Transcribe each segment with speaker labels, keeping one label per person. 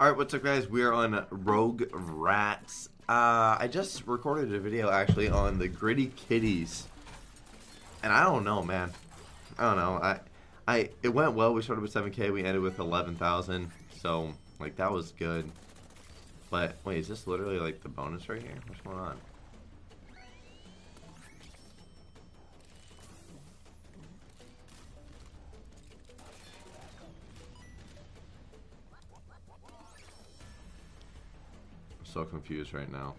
Speaker 1: Alright, what's up guys? We are on Rogue Rats. Uh, I just recorded a video actually on the Gritty Kitties. And I don't know, man. I don't know. I, I, it went well. We started with 7k. We ended with 11,000. So, like, that was good. But, wait, is this literally, like, the bonus right here? What's going on? So confused right now.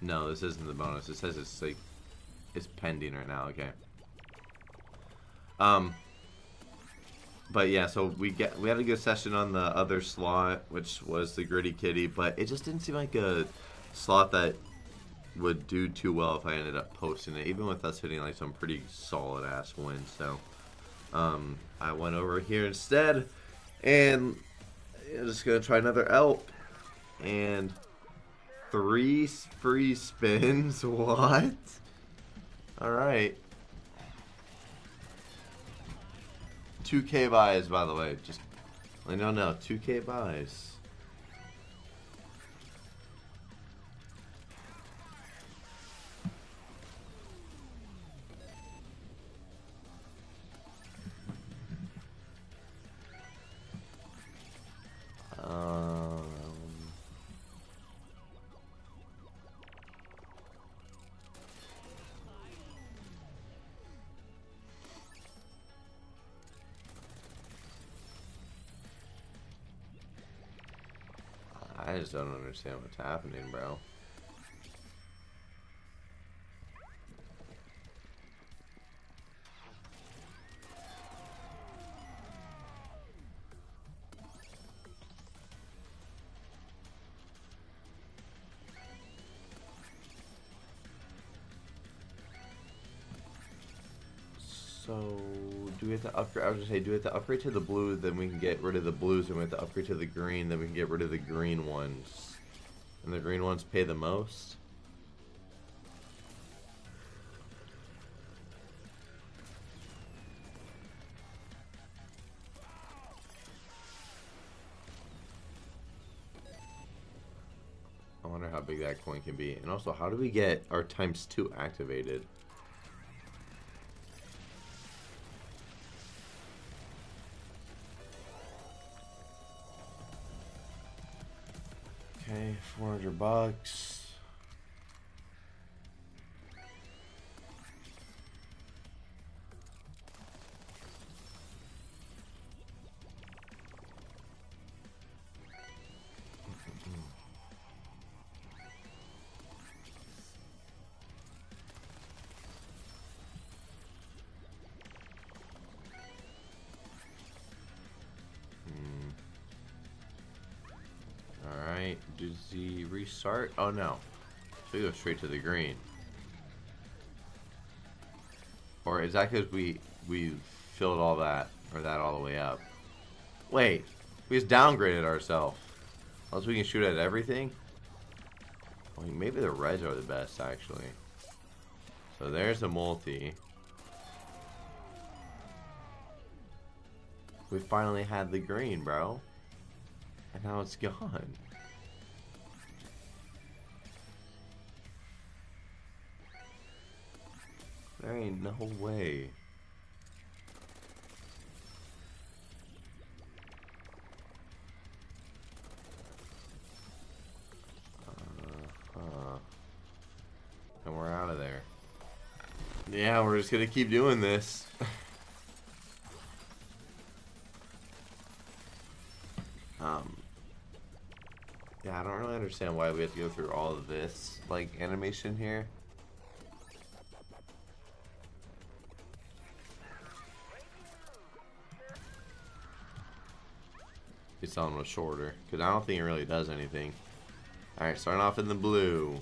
Speaker 1: No, this isn't the bonus. It says it's like it's pending right now. Okay. Um. But yeah, so we get we had a good session on the other slot, which was the gritty kitty, but it just didn't seem like a slot that would do too well if I ended up posting it, even with us hitting like some pretty solid ass wins. So um, I went over here instead, and I'm just gonna try another elk, and three free spins. What? All right. 2k buys, by the way. Just, I don't know, 2k buys. Just don't understand what's happening, bro. So, do we have to upgrade? I was gonna say, do we have to upgrade to the blue, then we can get rid of the blues, and we have to upgrade to the green, then we can get rid of the green ones. And the green ones pay the most? I wonder how big that coin can be. And also, how do we get our times two activated? Bucks. Does restart? Oh no. So he goes straight to the green. Or is that because we we filled all that or that all the way up? Wait, we just downgraded ourselves. Unless we can shoot at everything? Well, maybe the reds are the best actually. So there's a multi. We finally had the green, bro. And now it's gone. There ain't no way. Uh. And we're out of there. Yeah, we're just gonna keep doing this. um, yeah, I don't really understand why we have to go through all of this, like, animation here. This one was shorter, because I don't think it really does anything. Alright, starting off in the blue.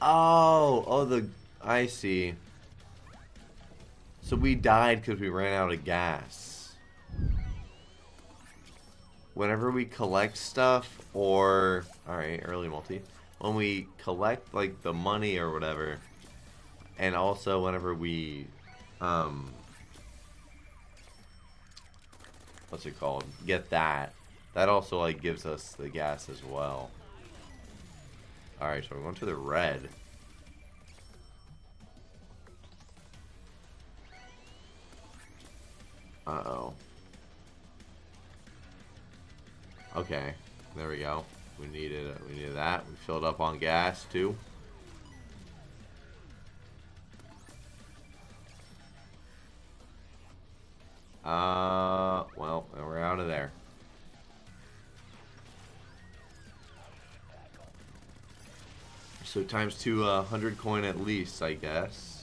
Speaker 1: Oh, oh, the I see. So we died because we ran out of gas. Whenever we collect stuff, or... Alright, early multi. When we collect, like, the money or whatever, and also whenever we, um... What's it called? Get that. That also, like, gives us the gas as well. Alright, so we're going to the red. Uh-oh. Okay, there we go. We needed we needed that. We filled up on gas too. Uh, well, we're out of there. So times two, uh, 100 coin at least, I guess.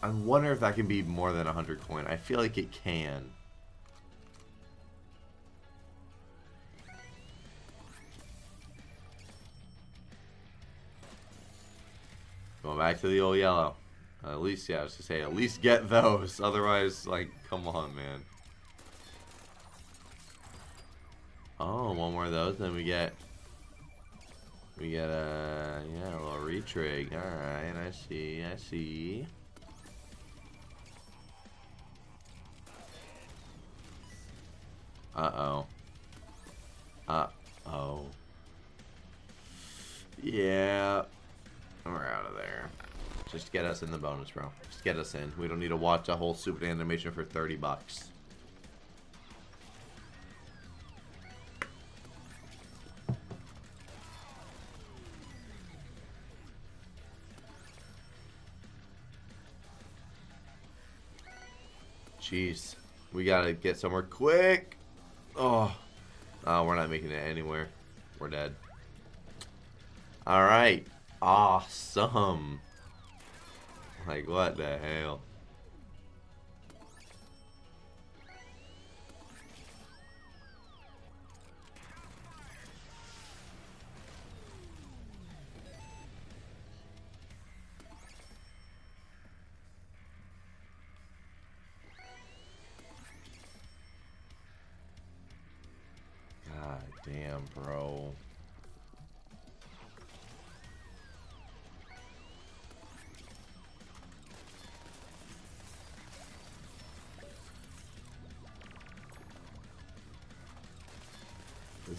Speaker 1: I wonder if that can be more than a 100 coin. I feel like it can. Back to the old yellow. Uh, at least, yeah, I was gonna say, at least get those. Otherwise, like, come on, man. Oh, one more of those, then we get... We get a, yeah, a little retrig. Alright, I see, I see. Us in the bonus, bro. Just get us in. We don't need to watch a whole stupid animation for 30 bucks. Jeez. We gotta get somewhere quick. Oh. Oh, we're not making it anywhere. We're dead. Alright. Awesome. Like, what the hell? God damn, bro.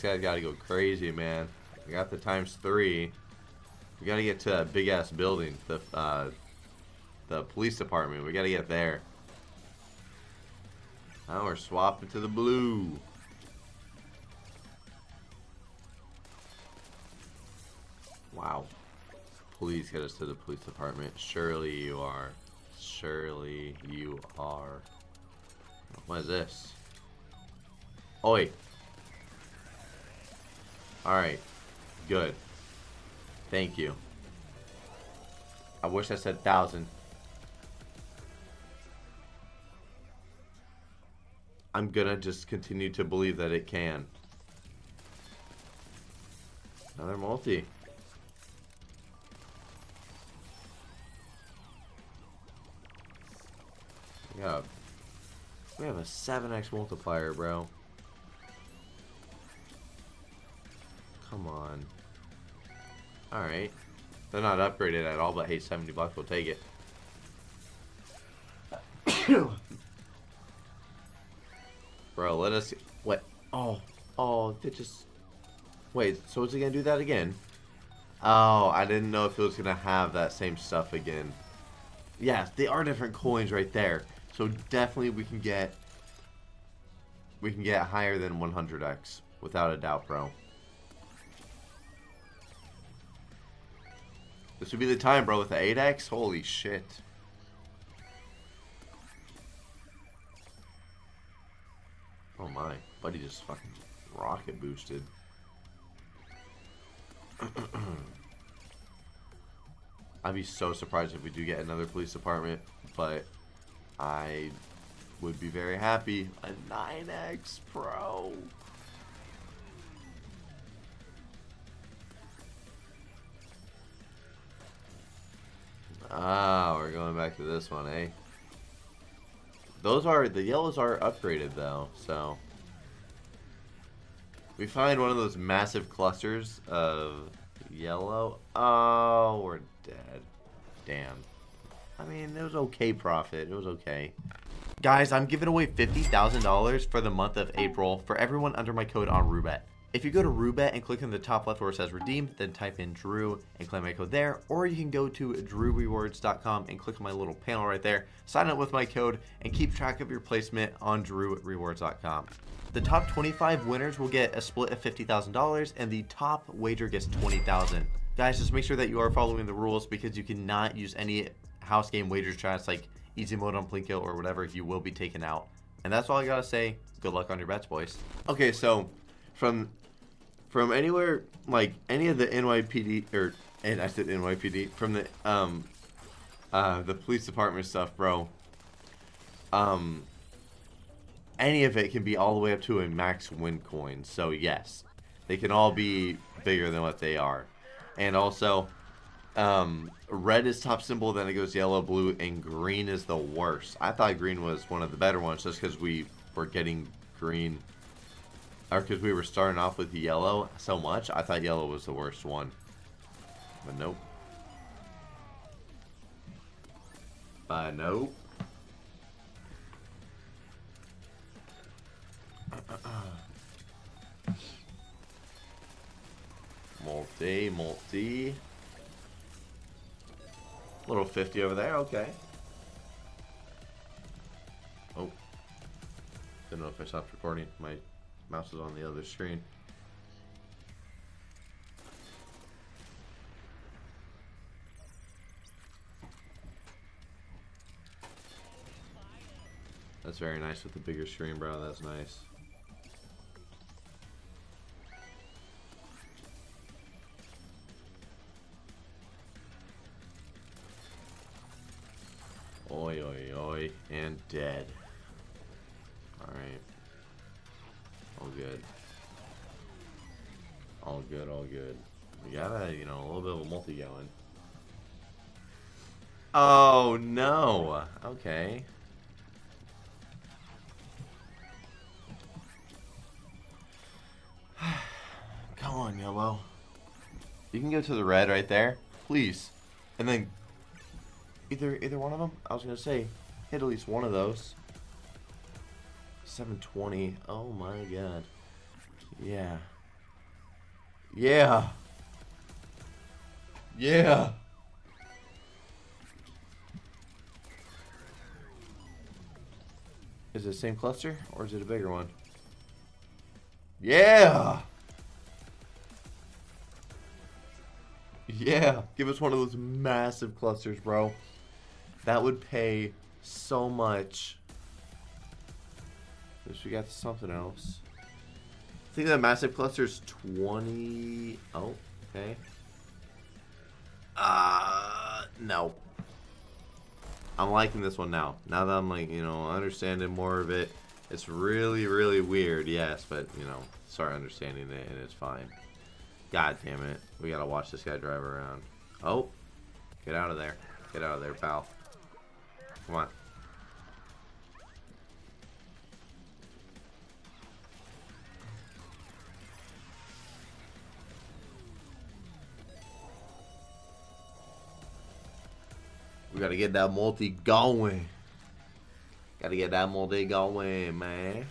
Speaker 1: This guy's got to go crazy, man. We got the times three. We got to get to a big ass building, the uh, the police department. We got to get there. Now we're swapping to the blue. Wow. Please get us to the police department. Surely you are. Surely you are. What is this? Oi. Alright. Good. Thank you. I wish I said thousand. I'm gonna just continue to believe that it can. Another multi. Yeah. We have a 7x multiplier, bro. Come on. Alright. They're not upgraded at all, but hey, 70 bucks, we'll take it. Bro, let us... What? Oh. Oh, they just... Wait, so is he gonna do that again? Oh, I didn't know if it was gonna have that same stuff again. Yes, they are different coins right there. So definitely we can get... We can get higher than 100x. Without a doubt, bro. This would be the time, bro, with the 8x? Holy shit. Oh my. Buddy just fucking rocket boosted. I'd be so surprised if we do get another police department, but I would be very happy. A 9x Pro. Ah, we're going back to this one, eh? Those are, the yellows are upgraded though, so. We find one of those massive clusters of yellow. Oh, we're dead. Damn. I mean, it was okay profit. It was okay. Guys, I'm giving away $50,000 for the month of April for everyone under my code on Roobet. If you go to Roobet and click on the top left where it says redeem, then type in Drew and claim my code there, or you can go to drewrewards.com and click on my little panel right there, sign up with my code, and keep track of your placement on drewrewards.com. The top 25 winners will get a split of $50,000 and the top wager gets 20,000. Guys, just make sure that you are following the rules because you cannot use any house game wager chats like easy mode on Plinko or whatever. You will be taken out. And that's all I gotta say. Good luck on your bets, boys. Okay, so from from anywhere like any of the NYPD or and I said NYPD from the um uh the police department stuff, bro. Um any of it can be all the way up to a max win coin. So yes, they can all be bigger than what they are. And also um red is top symbol, then it goes yellow, blue, and green is the worst. I thought green was one of the better ones just because we were getting green or because we were starting off with yellow so much, I thought yellow was the worst one. But nope. But nope. multi, multi. Little 50 over there, okay. Oh. Didn't know if I stopped recording. My Mouse is on the other screen. That's very nice with the bigger screen, bro. That's nice. Oi, oi, oi. And dead. Good, all good. We got a, you know, a little bit of a multi going. Oh, no. Okay. Come on, yellow. You can go to the red right there, please. And then either either one of them. I was gonna say hit at least one of those. 720. Oh my god. Yeah. Yeah. Yeah. Is it the same cluster or is it a bigger one? Yeah. Yeah. Give us one of those massive clusters, bro. That would pay so much Guess we got something else. I think that massive cluster is 20... Oh, okay. Uh, no. I'm liking this one now. Now that I'm like, you know, understanding more of it. It's really, really weird, yes, but, you know, start understanding it and it's fine. God damn it. We gotta watch this guy drive around. Oh. Get out of there. Get out of there, pal. Come on. Gotta get that multi going. Gotta get that multi going, man.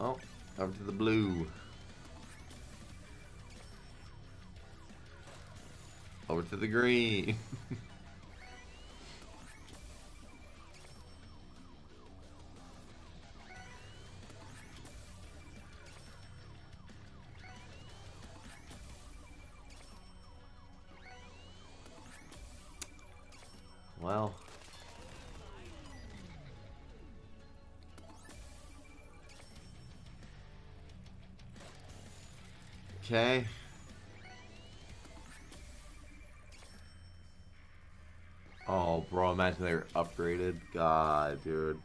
Speaker 1: Oh, over to the blue. Over to the green. Okay. Oh, bro, imagine they're upgraded. God, dude.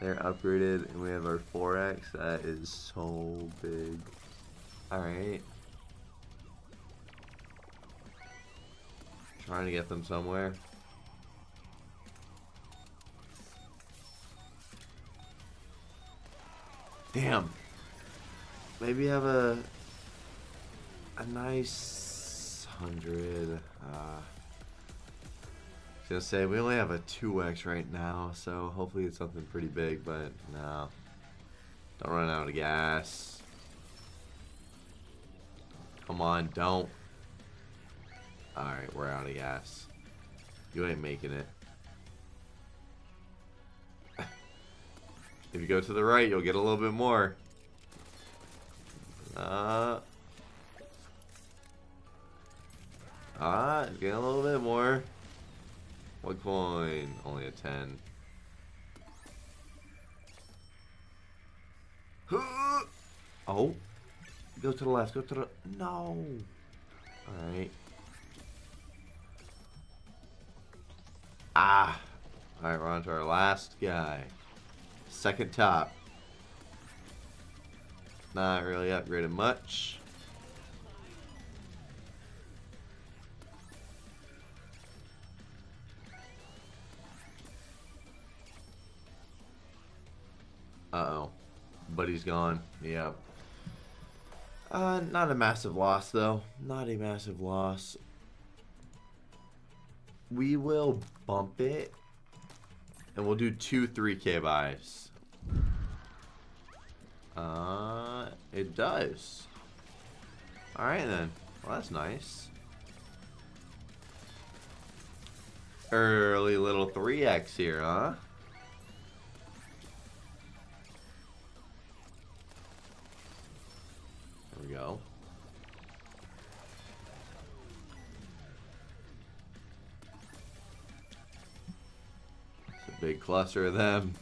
Speaker 1: They're upgraded, and we have our 4X. That is so big. Alright. Trying to get them somewhere. Damn. Maybe have a a nice hundred. Uh, gonna say we only have a 2x right now, so hopefully it's something pretty big, but no. Don't run out of gas. Come on, don't. Alright, we're out of gas. You ain't making it. if you go to the right, you'll get a little bit more. Uh. Ah, get a little bit more. One coin? Only a 10. Oh. Go to the left. Go to the... No. Alright. Ah. Alright, we're on to our last guy. Second top. Not really upgraded much. Uh-oh. Buddy's gone. Yep. Uh, not a massive loss, though. Not a massive loss. We will bump it. And we'll do two 3k buys. Uh, it does. Alright then. Well, that's nice. Early little 3x here, huh? There we go. It's a big cluster of them.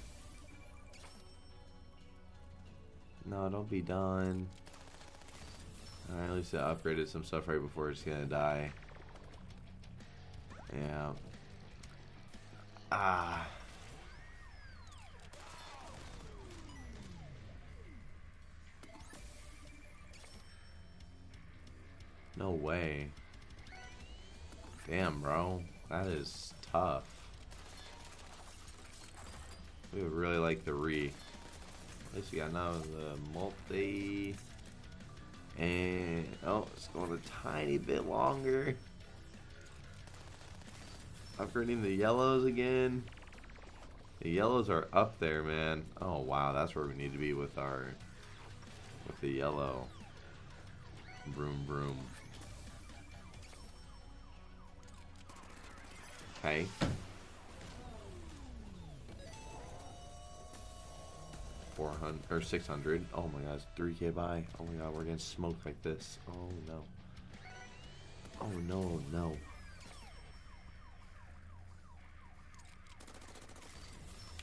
Speaker 1: No, don't be done. At least I upgraded some stuff right before it's gonna die. Yeah. Ah. No way. Damn, bro. That is tough. We would really like the re. Least we got now the multi. And, oh, it's going a tiny bit longer. Upgrading the yellows again. The yellows are up there, man. Oh, wow, that's where we need to be with our, with the yellow. Broom, broom. Okay. Four hundred or six hundred. Oh my god, three K buy. Oh my god, we're getting smoked like this. Oh no. Oh no, no.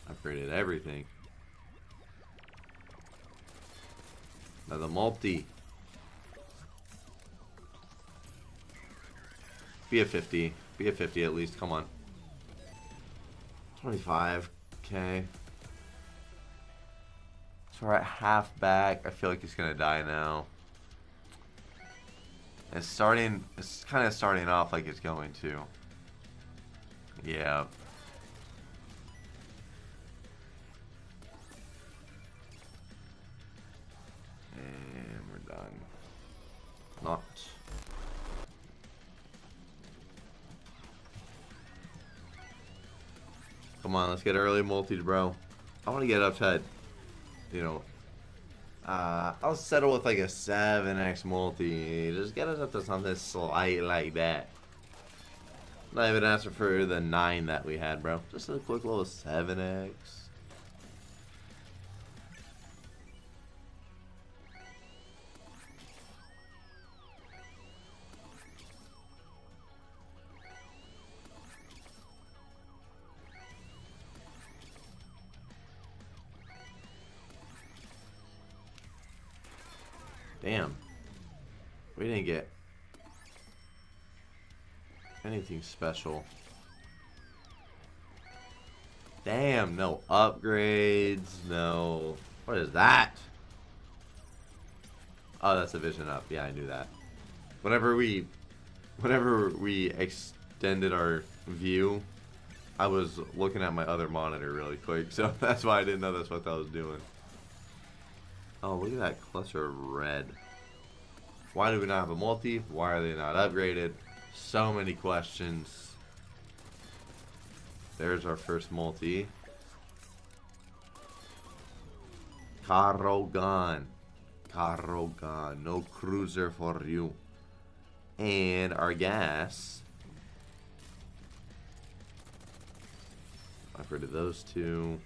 Speaker 1: Upgraded everything. Now the multi. Be a 50. Be a 50 at least. Come on. 25. At half back. I feel like he's to die now. It's starting... It's kind of starting off like it's going to. Yeah. And we're done. Not. Come on, let's get early multi, bro. I want to get up upside. You know. Uh, I'll settle with like a 7x multi. Just get us up to something slight like that. Not even asking for the 9 that we had, bro. Just a quick little 7x. Damn. We didn't get anything special. Damn, no upgrades, no... What is that? Oh, that's a vision up. Yeah, I knew that. Whenever we... Whenever we extended our view, I was looking at my other monitor really quick, so that's why I didn't know that's what I was doing. Oh, look at that cluster of red. Why do we not have a multi? Why are they not upgraded? So many questions. There's our first multi. Carro gun. No cruiser for you. And our gas. I've heard of those two.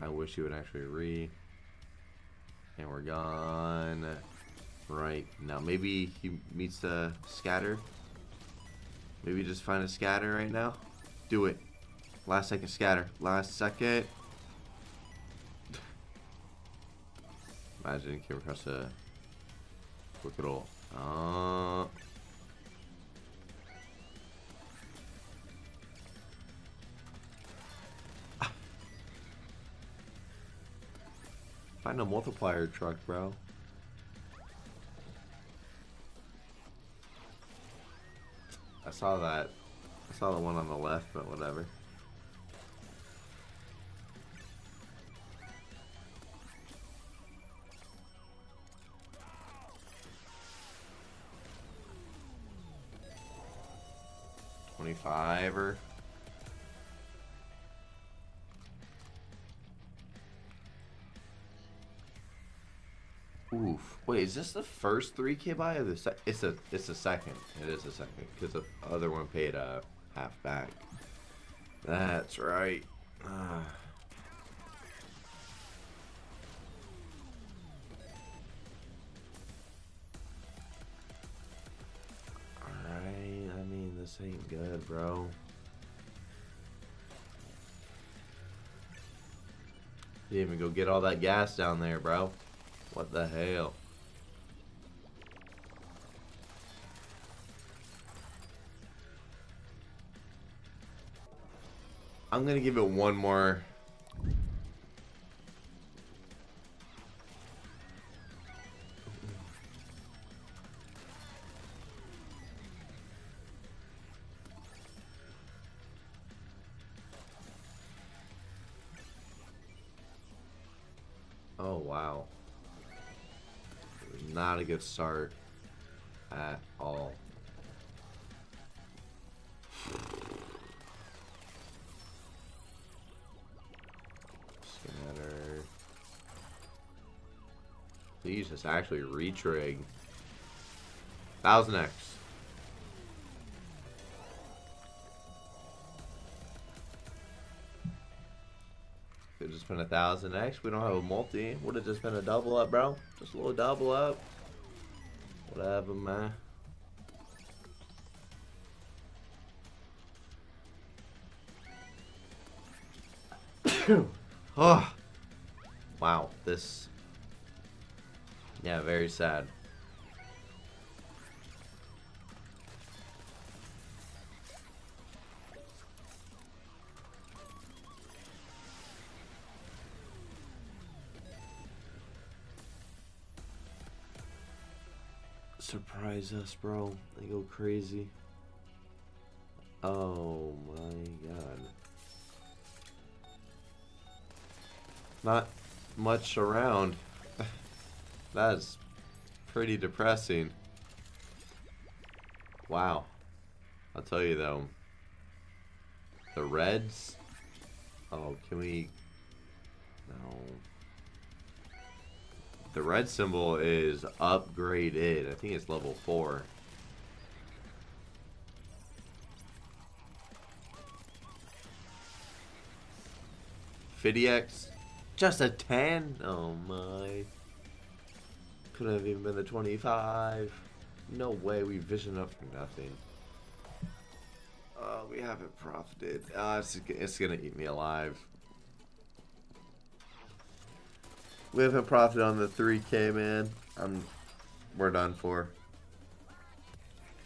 Speaker 1: I wish you would actually re. And we're gone. Right. Now maybe he meets the scatter. Maybe just find a scatter right now. Do it. Last second scatter. Last second. Imagine came across a quick little. Uh, Find a multiplier truck, bro. I saw that. I saw the one on the left, but whatever. Twenty-five or Oof. Wait, is this the first 3K buy or the se It's a it's the second. It is the second because the other one paid a uh, half back. That's right. Uh. Alright, I mean, this ain't good, bro. Didn't even go get all that gas down there, bro. What the hell? I'm gonna give it one more. Not a good start at all. Scatter. Please just actually retrig. Thousand X. been a thousand X. We don't have a multi. Would have just been a double up, bro. Just a little double up. Whatever, man. oh. Wow, this... Yeah, very sad. Surprise us, bro. They go crazy. Oh my god. Not much around. That's pretty depressing. Wow. I'll tell you though. The Reds. Oh, can we... No. The red symbol is upgraded. I think it's level 4. Fidiex, just a 10? Oh my. Couldn't have even been the 25. No way we vision up for nothing. Oh, we haven't profited. Uh, it's, it's gonna eat me alive. We haven't profited on the 3K, man. I'm, we're done for.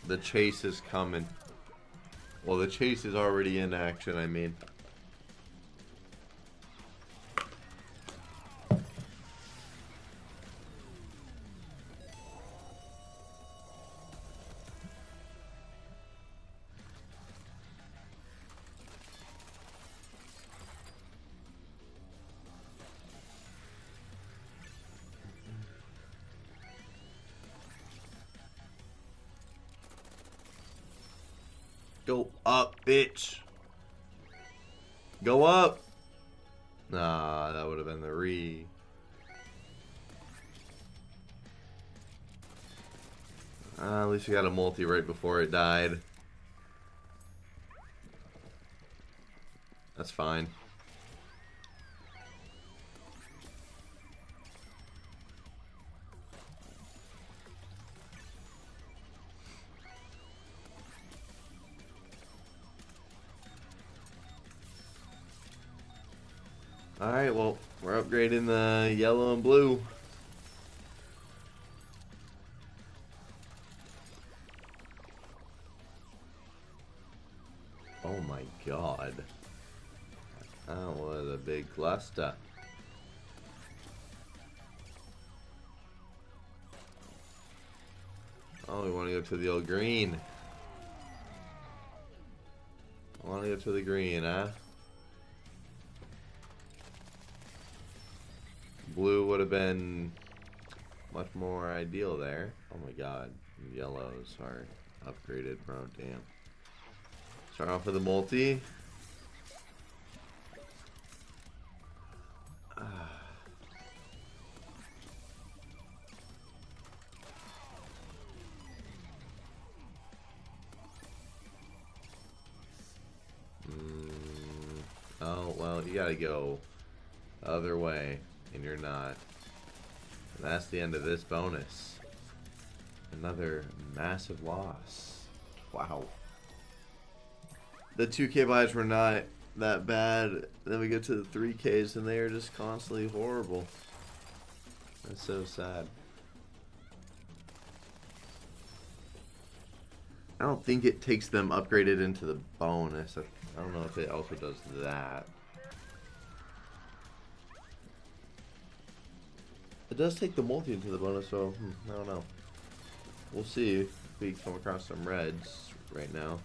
Speaker 1: The chase is coming. Well, the chase is already in action, I mean. Bitch. Go up. Nah, that would have been the re. Uh, at least we got a multi right before it died. That's fine. Alright, well, we're upgrading the yellow and blue. Oh my god. That was a big cluster. Oh, we want to go to the old green. I want to go to the green, huh? Blue would have been much more ideal there. Oh my god. Yellows are upgraded, bro. Damn. Start off with a multi. Mm, oh, well, you gotta go other way and you're not. And that's the end of this bonus. Another massive loss. Wow. The 2k buys were not that bad. Then we get to the 3ks and they are just constantly horrible. That's so sad. I don't think it takes them upgraded into the bonus. I don't know if it also does that. It does take the multi into the bonus, so hmm, I don't know. We'll see if we come across some reds right now.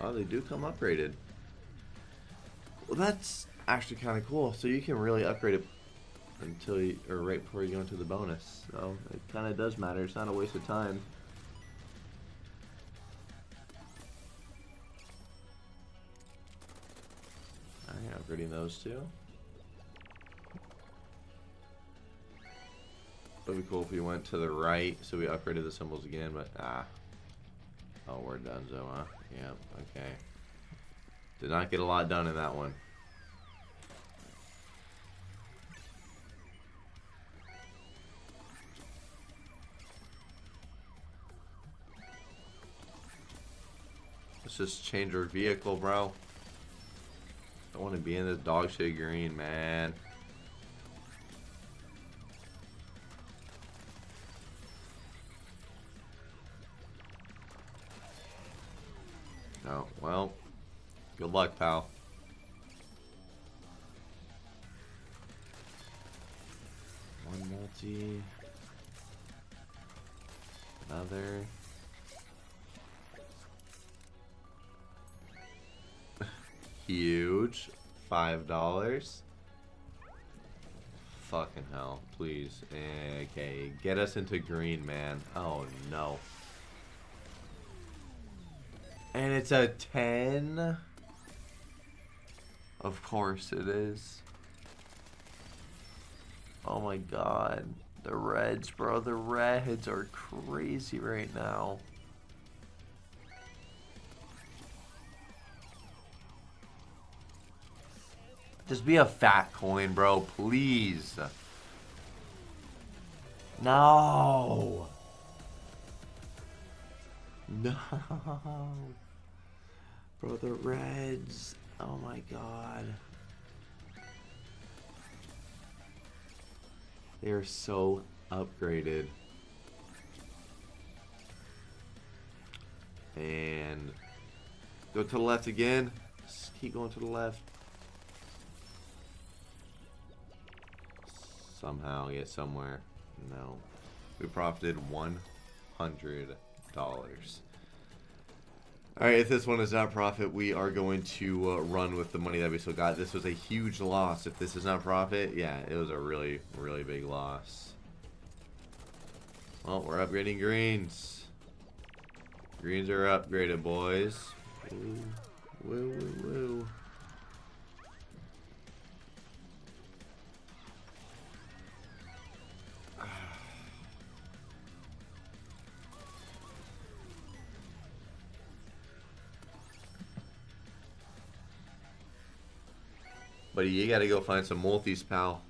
Speaker 1: Oh, they do come upgraded. Well, that's actually kind of cool. So you can really upgrade it until you, or right before you go into the bonus. So it kind of does matter. It's not a waste of time. Alright, upgrading those two. Would be cool if we went to the right, so we upgraded the symbols again, but ah. Oh, we're done, so huh? Yep, okay. Did not get a lot done in that one. Let's just change our vehicle, bro. Don't want to be in this dog shit green, man. Good luck, pal. One multi. Another. Huge. Five dollars. Fucking hell. Please. Okay. Get us into green, man. Oh, no. And it's a 10? Of course it is. Oh my god. The Reds, bro. The Reds are crazy right now. Just be a fat coin, bro. Please. No. No. Bro, the Reds. Oh my god. They are so upgraded. And go to the left again. Just keep going to the left. Somehow get somewhere. No. We profited $100. Alright, if this one is not profit, we are going to uh, run with the money that we still got. This was a huge loss. If this is not profit, yeah, it was a really, really big loss. Well, we're upgrading greens. Greens are upgraded, boys. Woo, woo, woo, woo. You gotta go find some multis, pal.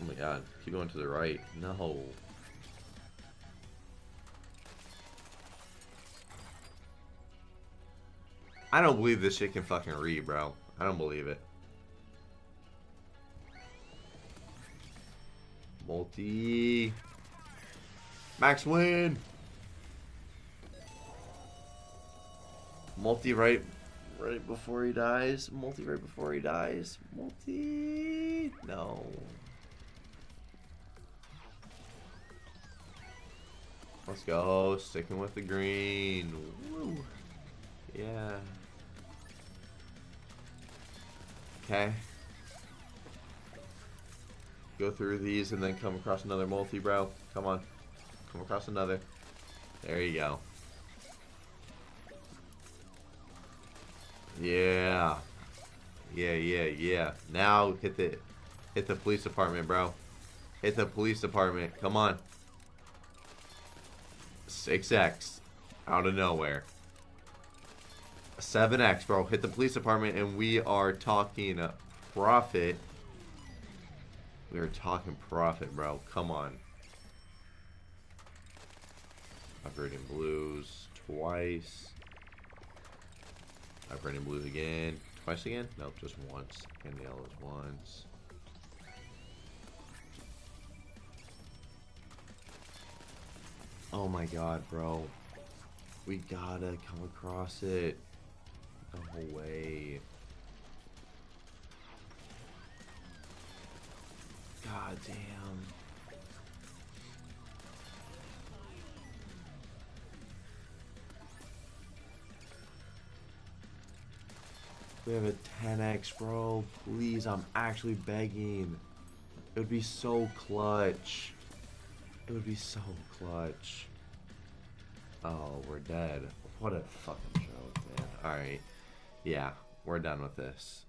Speaker 1: Oh my god, keep going to the right. No. I don't believe this shit can fucking read, bro. I don't believe it. Multi. Max win. Multi right right before he dies. Multi right before he dies. Multi. No. Let's go. Sticking with the green. Woo. Yeah. Okay. Go through these and then come across another multi, bro. Come on. Come across another. There you go. Yeah. Yeah, yeah, yeah. Now hit the hit the police department, bro. Hit the police department. Come on. 6x out of nowhere. 7x, bro. Hit the police department and we are talking profit. We are talking profit, bro. Come on. Upgrading blues twice. Upgrading blues again. Twice again? Nope, just once. And the yellows once. Oh my god, bro. We gotta come across it. No way. God damn. We have a 10x, bro. Please, I'm actually begging. It would be so clutch. It would be so clutch. Oh, we're dead. What a fucking joke, man. Alright. Yeah, we're done with this.